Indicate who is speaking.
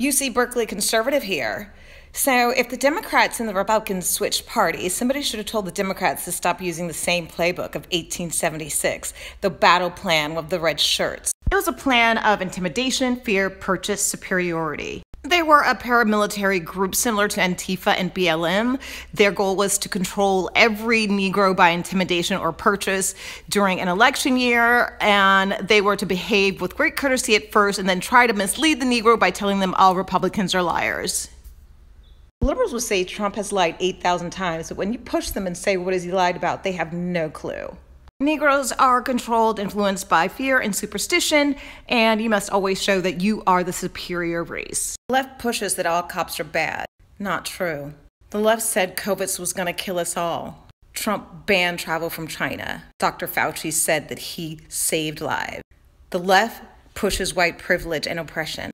Speaker 1: UC Berkeley conservative here. So, if the Democrats and the Republicans switched parties, somebody should have told the Democrats to stop using the same playbook of 1876, the battle plan of the red shirts. It was a plan of intimidation, fear, purchase, superiority. They were a paramilitary group similar to Antifa and BLM. Their goal was to control every Negro by intimidation or purchase during an election year, and they were to behave with great courtesy at first and then try to mislead the Negro by telling them all Republicans are liars. Liberals will say Trump has lied 8,000 times, but when you push them and say, what has he lied about, they have no clue. Negroes are controlled, influenced by fear and superstition, and you must always show that you are the superior race. Left pushes that all cops are bad. Not true. The left said COVID was going to kill us all. Trump banned travel from China. Dr. Fauci said that he saved lives. The left pushes white privilege and oppression.